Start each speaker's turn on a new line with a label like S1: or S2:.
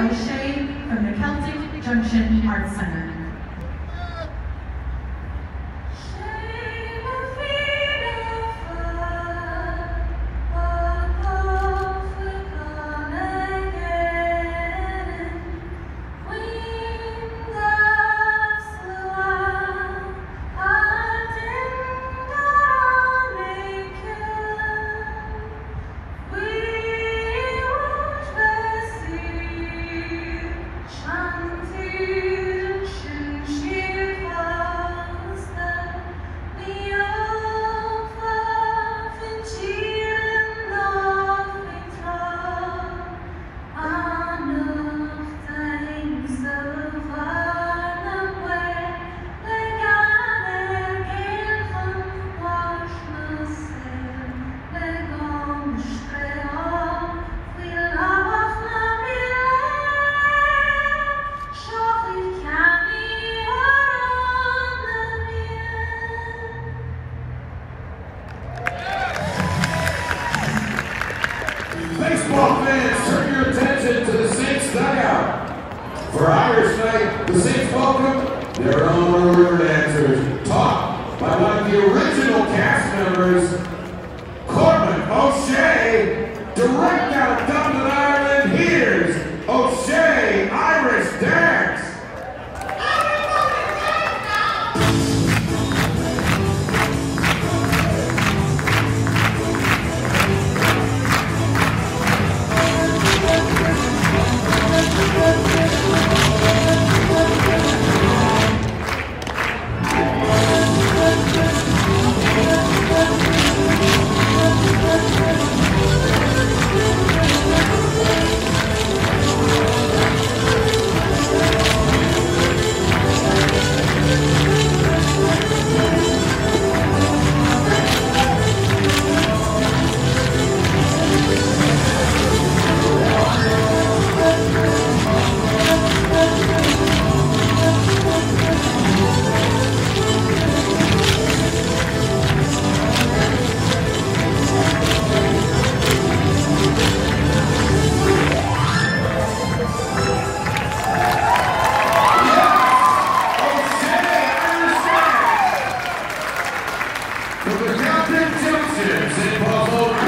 S1: O'Shea from the Celtic Junction Arts Centre.
S2: Baseball fans, turn your attention to the Saints dugout. For Irish night, the Saints welcome their own river dancers, taught by one of the original cast members, Corbin O'Shea, direct out The captain Simpson, St. Paul's